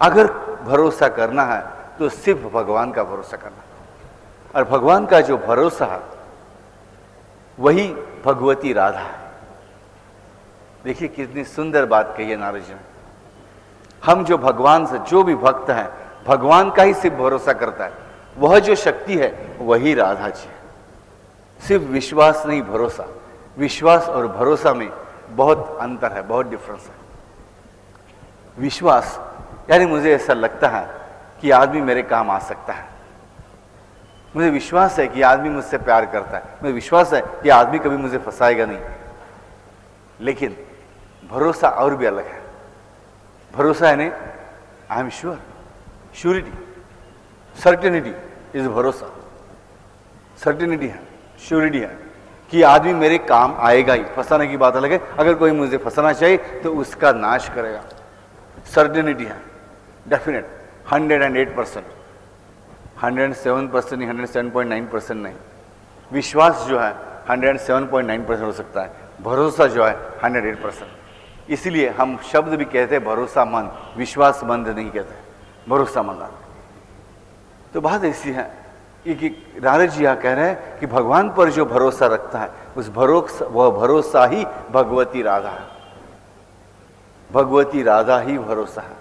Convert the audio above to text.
अगर भरोसा करना है तो सिर्फ़ भगवान का भरोसा करना। और भगवान का जो भरोसा है, वही भगवती राधा है। देखिए, कितनी सुंदर बात कही है नारद जी ने। हम जो भगवान से, जो भी भक्त हैं, भगवान का ही सिर्फ़ भरोसा करता है। वह जो शक्ति है, वही राधा जी है। सिर्फ़ विश्वास नहीं, भरोसा। विश्वास और भरोसा में बहुत अंतर है, बहुत डिफरेंस है। विश्वास यानी मुझे ऐसा लगता है कि आदमी मेरे काम आ सकता है। मुझे विश्वास है कि आदमी मुझसे प्यार करता है। मुझे विश्वास है कि आदमी कभी मुझे फंसाएगा नहीं। लेकिन भरोसा और भी अलग है। भरोसा नहीं I am sure surety certainty is भरोसा। सर्टेनिटी है। श्योरिटी है कि आदमी मेरे काम आएगा ही। फंसाने की बात अलग है। अगर कोई मुझे फंसाना चाहिए तो उसका नाश करेगा। सर्टेनिटी है। Definite hundred and eight percent hundred and seven percent नहीं hundred seven point nine percent नहीं. विश्वास जो है hundred and seven point nine percent हो सकता है. भरोसा जो है हंड्रेड एट परसेंट इसलिए हम शब्द भी कहते हैं भरोसा मंद विश्वास मंद नहीं कहते भरोसा मंद तो बात ऐसी है. कि राधा जी यह कह रहे हैं कि भगवान पर जो भरोसा रखता है, उस भरोसा वह भरोसा ही भगवती राधा है. भगवती राधा ही भरोसा है.